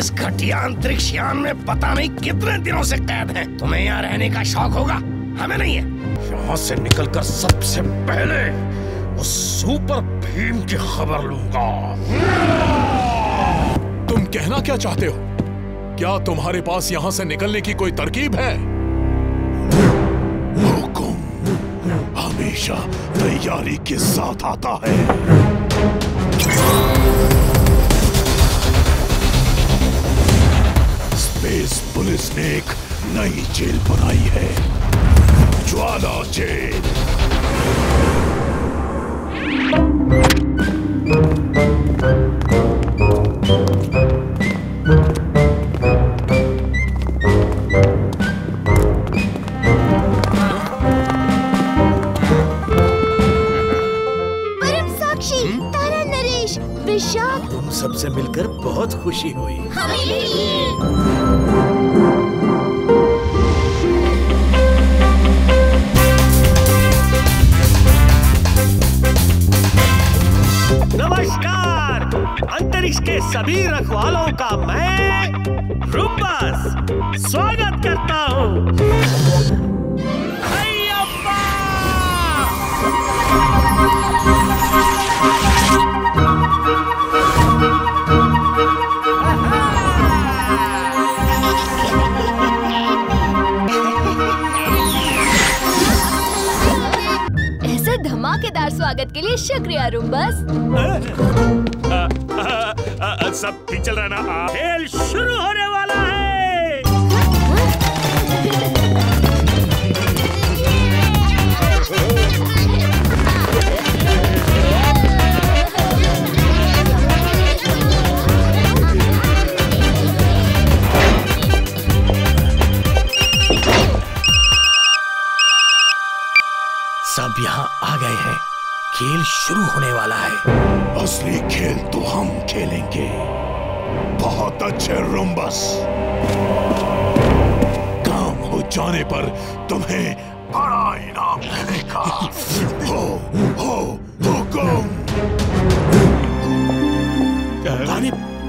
इस घटिया अंतरिक्ष यान में पता नहीं कितने दिनों से कैद हैं। तुम्हें यहाँ रहने का शौक होगा? हमें नहीं है। यहाँ से निकलकर सबसे पहले उस सुपर भीम की खबर लूँगा। तुम कहना क्या चाहते हो? क्या तुम्हारे पास यहाँ से निकलने की कोई तरकीब है? हुकुम हमेशा तैयारी के साथ आता है। स्पेस पुलिस ने एक नई जेल बनाई है। ज्वाला जेल। मिलकर बहुत खुशी हुई। नमस्कार! अंतरिक्ष के सभी रखवालों का मैं रुम्बस स्वागत करता हूँ। के लिए शुक्रिया रुम्बस। सब ठीक चल रहा ना? खेल शुरू हो वाला खेल शुरू होने वाला है। असली खेल तो हम खेलेंगे। बहुत अच्छे रुम्बस। काम हो जाने पर तुम्हें बड़ा इनाम मिलेगा। हो हो हुकुम।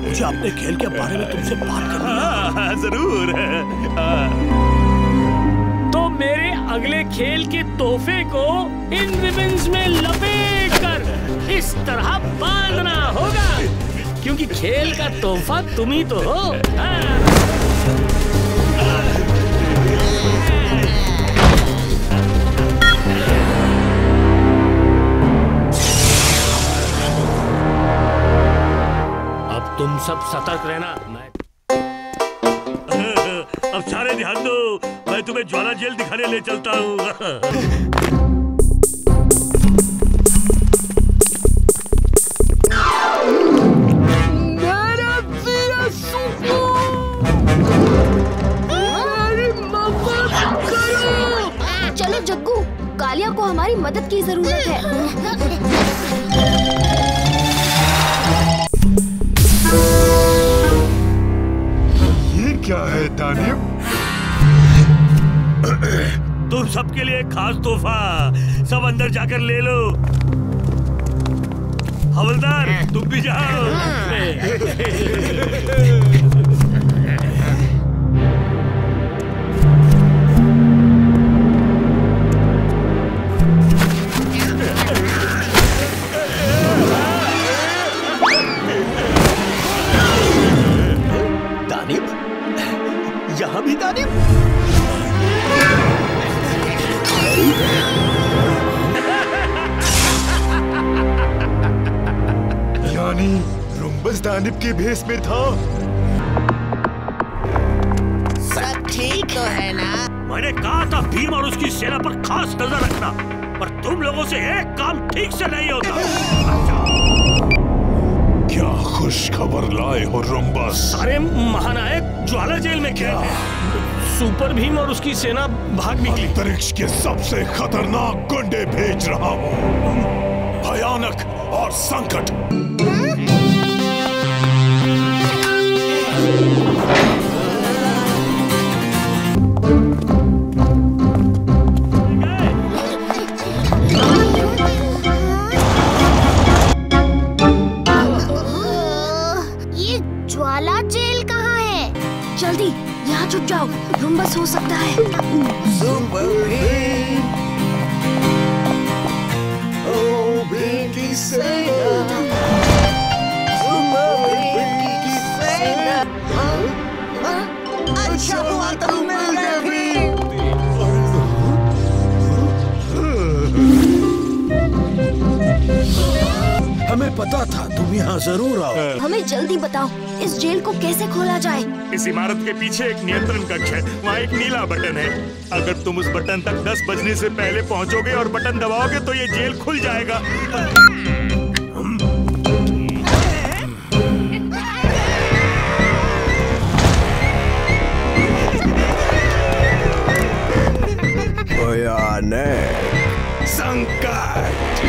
मुझे अपने खेल के बारे में तुमसे बात करनी है। हाँ, ज़रूर। तो मेरे अगले खेल के तोहफे को इन रिबन्स में लपेट कर इस तरह बांधना होगा। क्योंकि खेल का तोहफा तुम ही तो हो। हाँ। अब तुम सब सतर्क रहना। मैं अब सारे ध्यान दो। मैं तुम्हें ज्वाला जेल दिखाने ले चलता हूँ। चलो जग्गू कालिया को हमारी मदद की ज़रूरत है। ये क्या है तानिब तुम सबके लिए खास तोहफा। सब अंदर जाकर ले लो। हवलदार तुम भी जाओ। तानिब के भेस में था। सब ठीक तो है ना? मैंने कहा था भीम और उसकी सेना पर खास नज़र रखना पर तुम लोगों से एक काम ठीक से नहीं होता। क्या खुश खबर लाए हो रुम्बस? अरे महानायक ज्वाला जेल में क्या सुपर भीम और उसकी सेना भाग निकली अंतरिक्ष के सबसे खतरनाक गुंडे भेज रहा हूँ। भयानक और संकट। इस इमारत के पीछे एक नियंत्रण कक्ष है। वहाँ एक नीला बटन है। अगर तुम उस बटन तक 10 बजने से पहले पहुँचोगे और बटन दबाओगे तो ये जेल खुल जाएगा। संकट।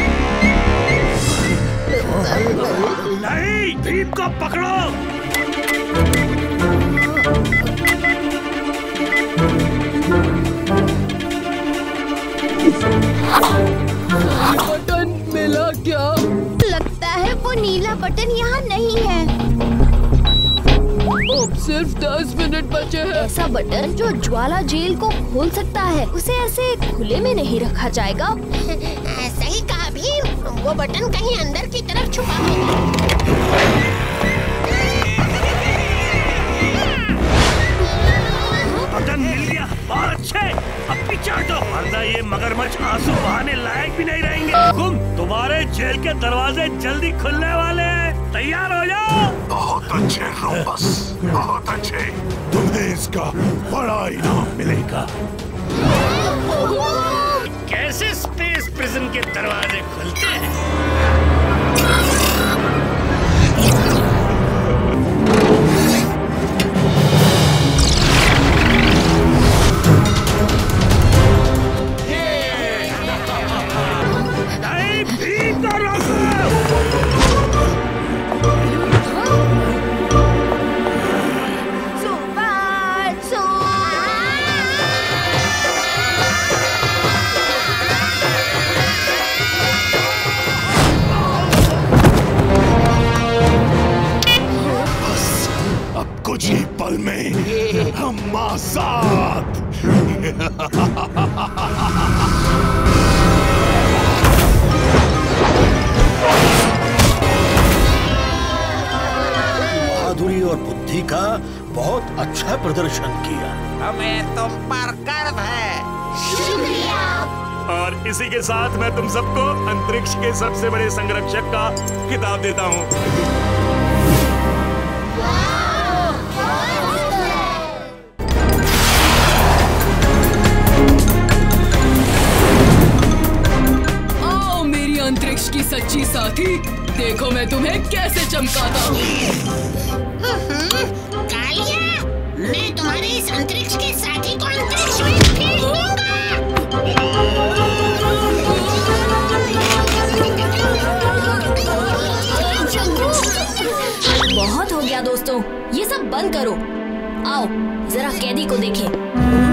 नहीं भीम को पकड़ो। बटन मिला क्या? लगता है वो नीला बटन यहाँ नहीं है। अब सिर्फ़ दस मिनट बचे हैं। ऐसा बटन जो ज्वाला जेल को खोल सकता है उसे ऐसे खुले में नहीं रखा जाएगा। सही कहा भीम वो बटन कहीं अंदर की तरफ़ छुपा होगा बहुत अच्छे। अब पीछे दो वरना ये मगरमच्छ आँसू बहाने लायक भी नहीं रहेंगे। हुकुम तुम्हारे जेल के दरवाजे जल्दी खुलने वाले हैं। तैयार हो जाओ। बहुत अच्छे रोबस। बहुत अच्छे। तुम्हें इसका बड़ा इनाम मिलेगा। कैसे स्पेस प्रिजन के दरवाजे खुलते हैं? हम आज़ाद बहादुरी और बुद्धि का बहुत अच्छा प्रदर्शन किया। हमें तुम पर गर्व है। शुक्रिया। और इसी के साथ मैं तुम सबको अंतरिक्ष के सबसे बड़े संरक्षक का किताब देता हूँ। देखो मैं तुम्हें कैसे चमकाता हूँ। कालिया मैं तुम्हारे इस अंतरिक्ष के साथी को अंतरिक्ष में फेंक बहुत हो गया दोस्तों ये सब बंद करो। आओ जरा कैदी को देखें।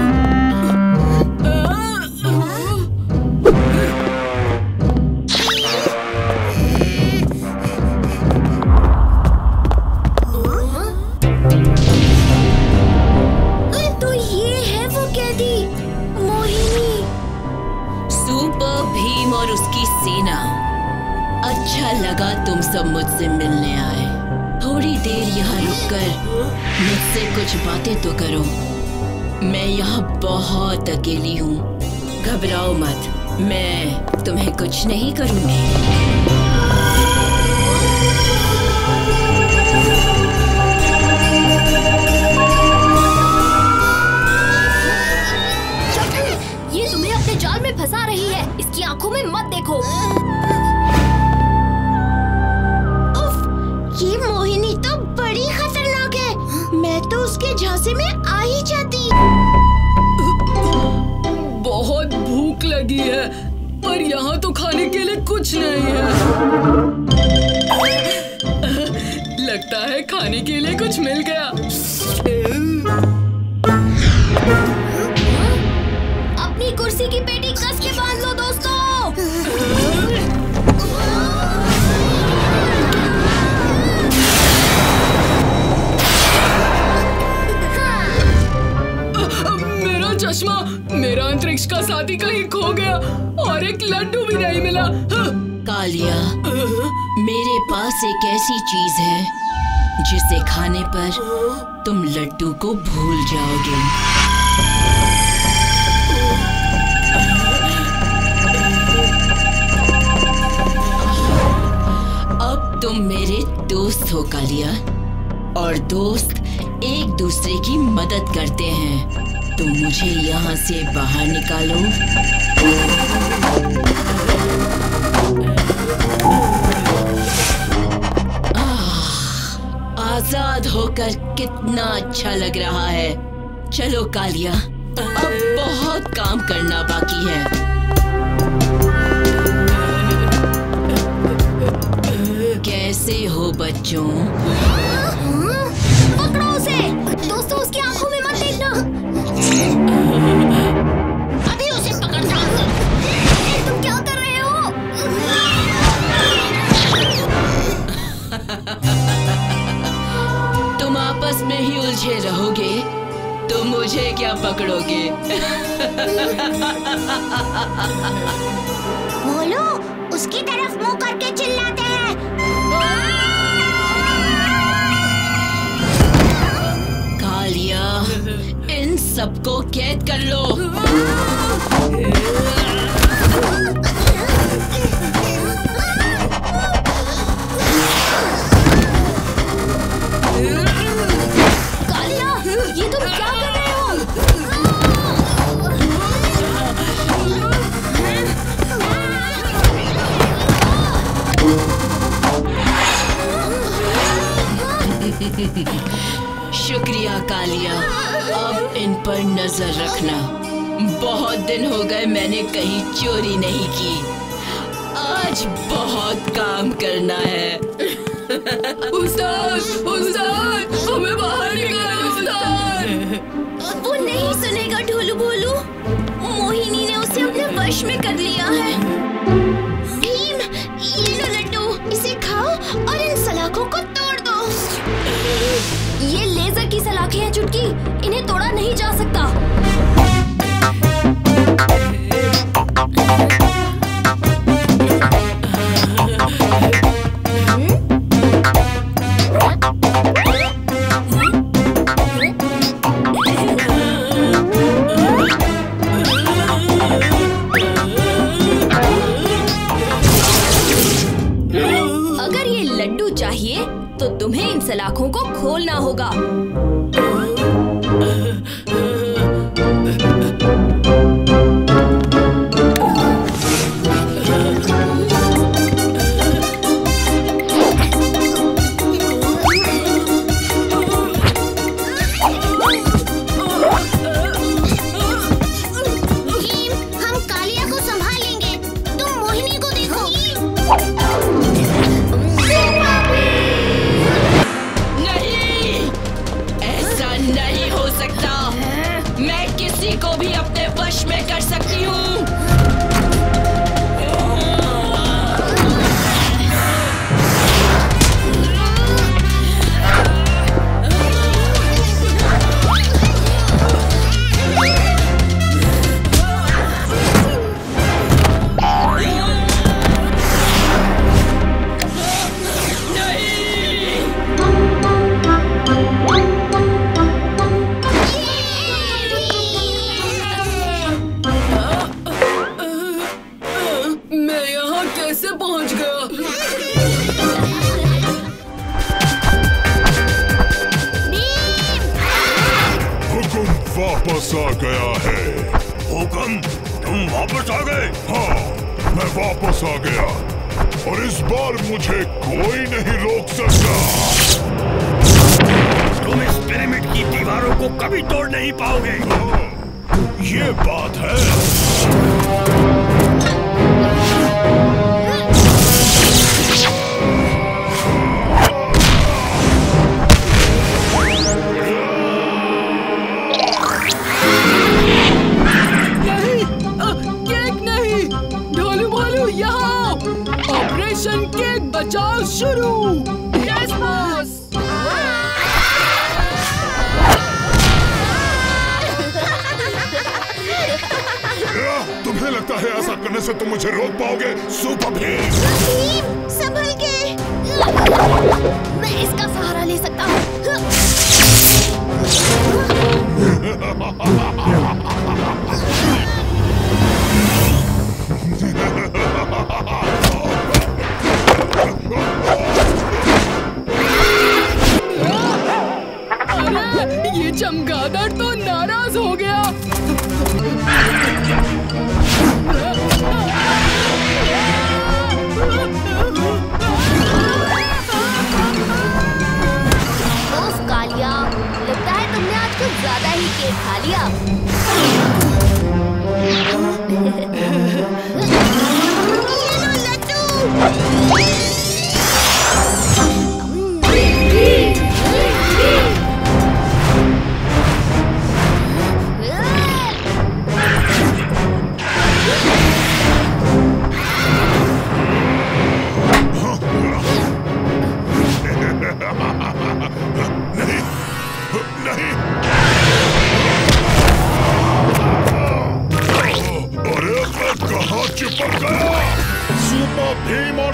उसके झांसे में आ ही जाती। बहुत भूख लगी है पर यहाँ तो खाने के लिए कुछ नहीं है। लगता है खाने के लिए कुछ मिल गया। अपनी कुर्सी की पेटी कस के बाँध लो साथी कहीं खो गया और एक लड्डू भी नहीं मिला। हाँ। कालिया, मेरे पास एक ऐसी चीज़ है, जिसे खाने पर तुम लड्डू को भूल जाओगे। अब तुम मेरे दोस्त हो, कालिया, और दोस्त एक दूसरे की मदद करते हैं। तुम मुझे यहाँ से बाहर निकालो। आज़ाद होकर कितना अच्छा लग रहा है। चलो, कालिया, अब बहुत काम करना बाकी है। कैसे हो बच्चों? पकड़ो उसे! दोस्तों, उसकी आँखों में मत देखना। तुम आपस में ही उलझे रहोगे तो मुझे क्या पकड़ोगे? बोलो उसकी तरफ़ मुँह करके चिल्लाते कर लो। चोरी नहीं की। गया है। हुक्म तुम वापस आ गए? हाँ मैं वापस आ गया। और इस बार मुझे कोई नहीं रोक सकता। तुम इस पिरामिड की दीवारों को कभी तोड़ नहीं पाओगे। ये बात है। बचाओ शुरू। यस बॉस तुम्हें लगता है ऐसा करने से तुम मुझे रोक पाओगे? सुपर भीम संभल के। मैं इसका सहारा ले सकता हूँ।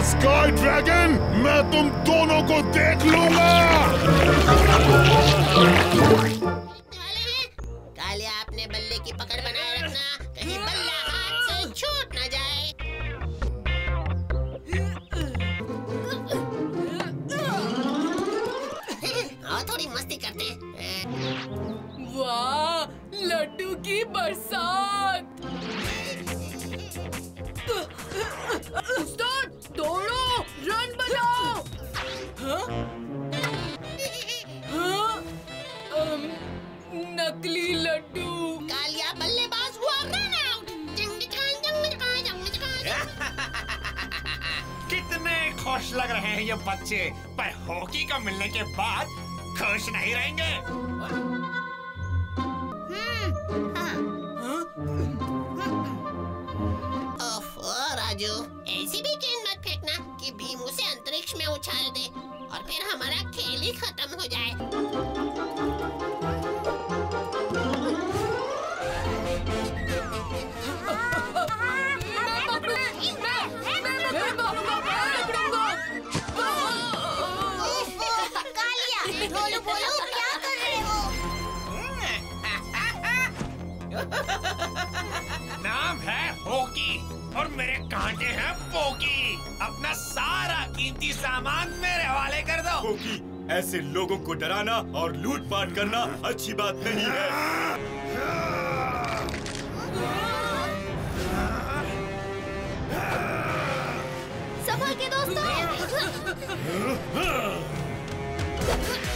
स्काई ड्रैगन मैं तुम दोनों को देख लूँगा। बच्चे पर हॉकी का मिलने के बाद खुश नहीं रहेंगे। राजू ऐसी भी गेंद मत फेंकना कि भीम उसे अंतरिक्ष में उछाल दे और फिर हमारा खेल ही खत्म हो जाए। पोकी अपना सारा कीमती सामान मेरे हवाले कर दो। क्योंकि ऐसे लोगों को डराना और लूट पाट करना अच्छी बात नहीं है। संभल के दोस्तों।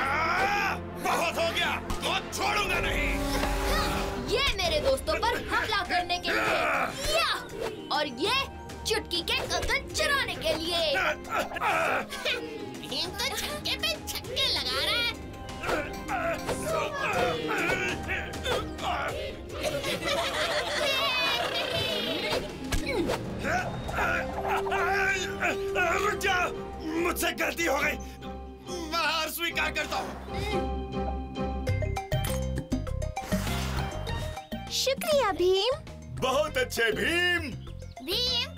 बहुत हो गया तो छोड़ूँगा नहीं ये मेरे दोस्तों पर हमला करने के लिए। या! और ये चुटकी के कंगन चुराने के लिए। भीम तो छक्के पे छक्के लगा रहा है। रुक जाओ मुझसे गलती हो गई मैं हार स्वीकार करता हूँ शुक्रिया भीम। बहुत अच्छे भीम। भीम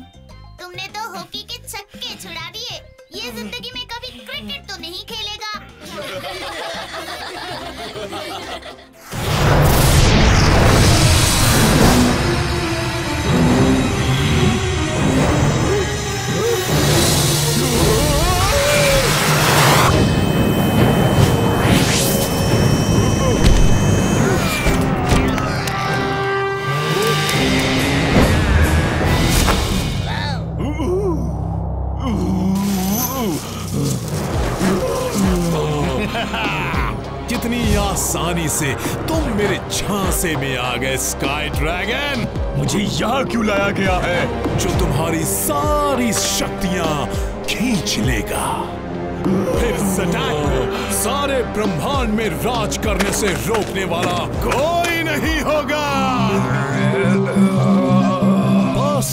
तुमने तो हॉकी के छक्के छुड़ा दिए। ये ज़िंदगी में कभी क्रिकेट तो नहीं खेलेगा। कितनी आसानी से तुम मेरे झांसे में आ गए स्काई ड्रैगन मुझे यहाँ क्यों लाया गया है? जो तुम्हारी सारी शक्तियाँ खींच लेगा। फिर सटैक सारे ब्रह्मांड में राज करने से रोकने वाला कोई नहीं होगा। बस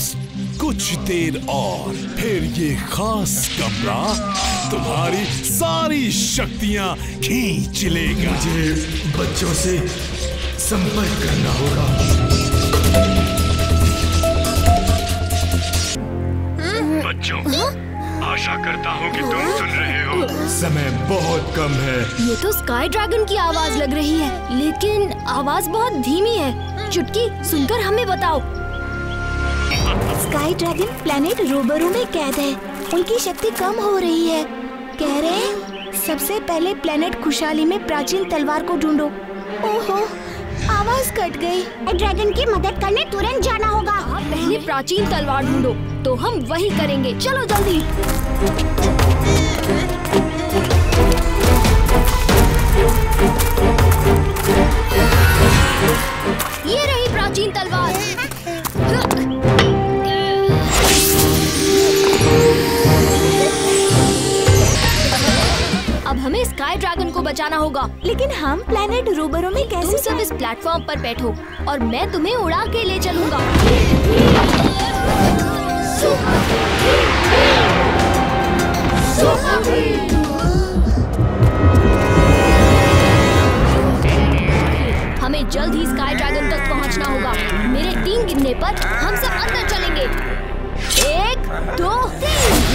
कुछ देर और फिर ये खास कमरा तुम्हारी सारी शक्तियाँ खींच लेगा। मुझे बच्चों से संपर्क करना होगा। बच्चों आशा करता हूँ कि तुम सुन रहे हो। समय बहुत कम है। ये तो स्काई ड्रैगन की आवाज़ लग रही है लेकिन आवाज़ बहुत धीमी है। चुटकी सुनकर हमें बताओ स्काई ड्रैगन प्लेनेट रोबरो में कैद है। उनकी शक्ति कम हो रही है। कह रहे हैं सबसे पहले प्लेनेट खुशहाली में प्राचीन तलवार को ढूंढो। ओहो आवाज़ कट गई। ड्रैगन की मदद करने तुरंत जाना होगा। पहले प्राचीन तलवार ढूंढो तो हम वही करेंगे। चलो जल्दी। ये रही प्राचीन तलवार। स्काई ड्रैगन को बचाना होगा। लेकिन हम प्लेनेट रोबरो में कैसे तुम सब इस प्लेटफॉर्म पर बैठो और मैं तुम्हें उड़ा के ले चलूँगा। हमें जल्द ही स्काई ड्रैगन तक पहुँचना होगा। मेरे तीन गिनने पर हम सब अंदर चलेंगे। एक दो तीन।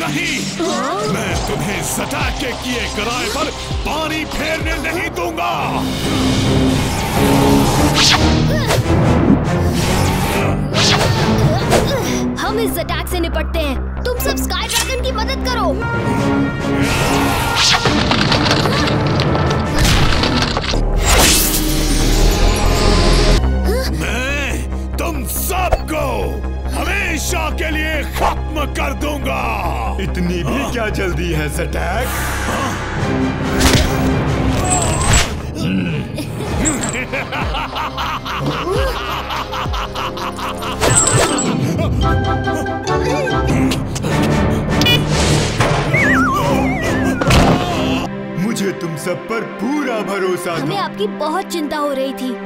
नहीं। मैं तुम्हें सटा के किए किराए पर पानी फेरने नहीं दूँगा। हम इस अटैक से निपटते हैं। तुम सब स्काई ड्रैगन की मदद करो। मैं तुम सबको हमेशा के लिए खत्म कर दूँगा। इतनी भी आ? क्या जल्दी है सटैक मुझे तुम सब पर पूरा भरोसा हमें था आपकी बहुत चिंता हो रही थी।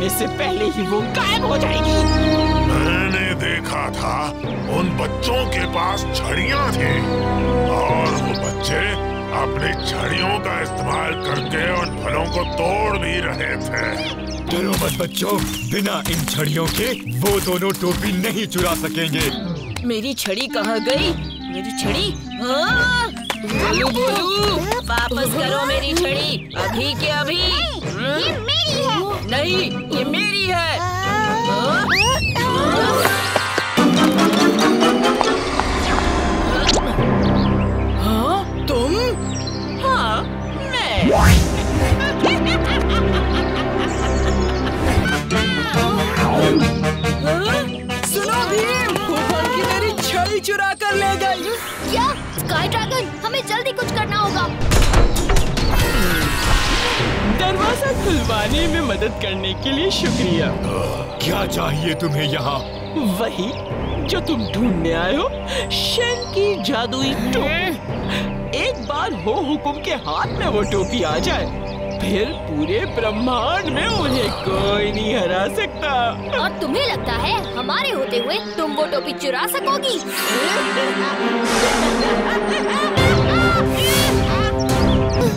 टोपी से पहले ही वो गायब हो जाएगी। मैंने देखा था उन बच्चों के पास छड़ियाँ थी। और वो बच्चे अपनी छड़ियों का इस्तेमाल करके उन फलों को तोड़ भी रहे थे। डरो मत बच्चों बिना इन छड़ियों के वो दोनों टोपी नहीं चुरा सकेंगे। मेरी छड़ी कहाँ गई? मेरी छड़ी? हाँ? बोलू बोलू वापस करो मेरी छड़ी। अभी के अभी। नहीं ये मेरी है हाँ? हाँ क्या चाहिए तुम्हें यहाँ। वही जो तुम ढूँढने आए हो शेन की जादुई टोपी। एक बार हो हुकुम के हाथ में वो टोपी आ जाए फिर पूरे ब्रह्मांड में उन्हें कोई नहीं हरा सकता। और तुम्हें लगता है हमारे होते हुए तुम वो टोपी चुरा सकोगी?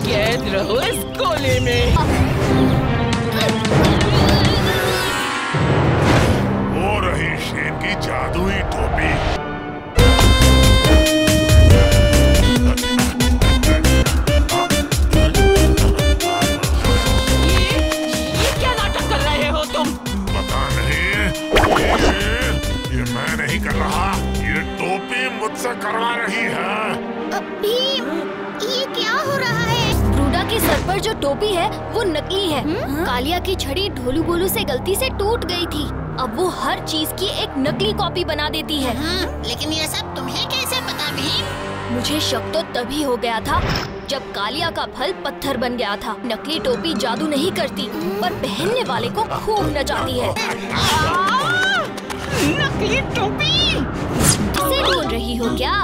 कैद रहो इस गोले में अब वो हर चीज़ की एक नकली कॉपी बना देती है। लेकिन ये सब तुम्हें कैसे पता भीम? मुझे शक तो तभी हो गया था जब कालिया का फल पत्थर बन गया था। नकली टोपी जादू नहीं करती पर पहनने वाले को खूब नचाती है। नकली टोपी! ढूंढ रही हो क्या?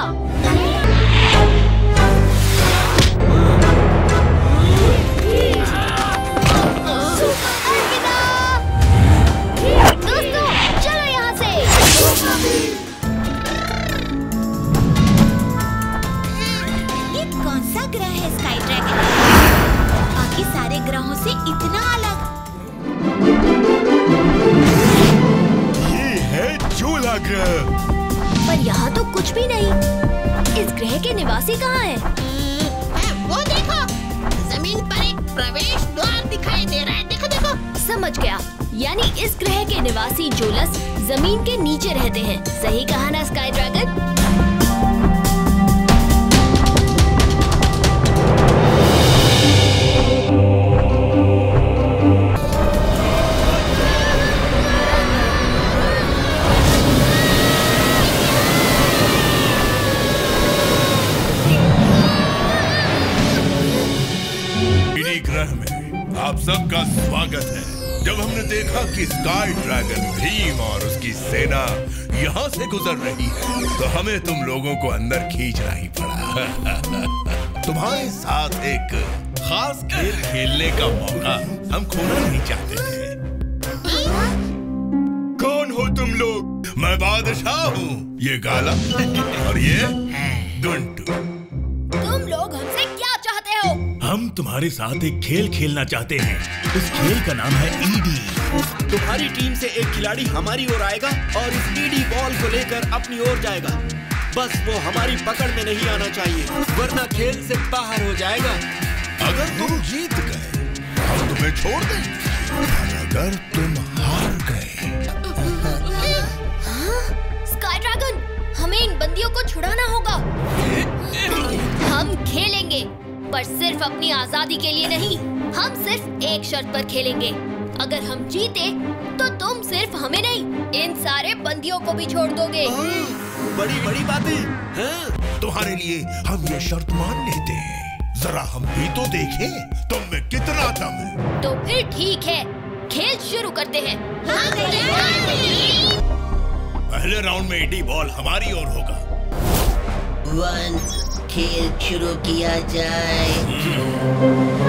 इन्हीं ग्रह में आप सबका स्वागत है। जब हमने देखा कि स्काई ड्रैगन भीम और उसकी सेना यहाँ से गुजर रही है तो हमें तुम लोगों को अंदर खींचना ही पड़ा। तुम्हारे साथ एक खास खेल खेलने का मौका हम खोना नहीं चाहते थे। कौन हो तुम लोग? मैं बादशाह हूँ। ये गाला और ये गुंटू। हम तुम्हारे साथ एक खेल खेलना चाहते हैं। इस खेल का नाम है ईडी तुम्हारी टीम से एक खिलाड़ी हमारी ओर आएगा और इस ईडी बॉल को लेकर अपनी ओर जाएगा। बस वो हमारी पकड़ में नहीं आना चाहिए वरना खेल से बाहर हो जाएगा। अगर तुम जीत गए हम तुम्हें छोड़ देंगे अगर तुम हार गए हाँ? स्काई ड्रैगन हमें इन बंदियों को छुड़ाना होगा। हम खेलेंगे। पर सिर्फ़ अपनी आज़ादी के लिए नहीं हम सिर्फ़ एक शर्त पर खेलेंगे। अगर हम जीते तो तुम सिर्फ़ हमें नहीं इन सारे बंदियों को भी छोड़ दोगे। बड़ी बड़ी बातें हाँ? तुम्हारे लिए हम ये शर्त मान लेते हैं जरा हम भी तो देखें तुम में कितना दम है। तो फिर ठीक है खेल शुरू करते हैं। पहले राउंड में ईडी बॉल हमारी ओर होगा। वन खेल शुरू किया जाए।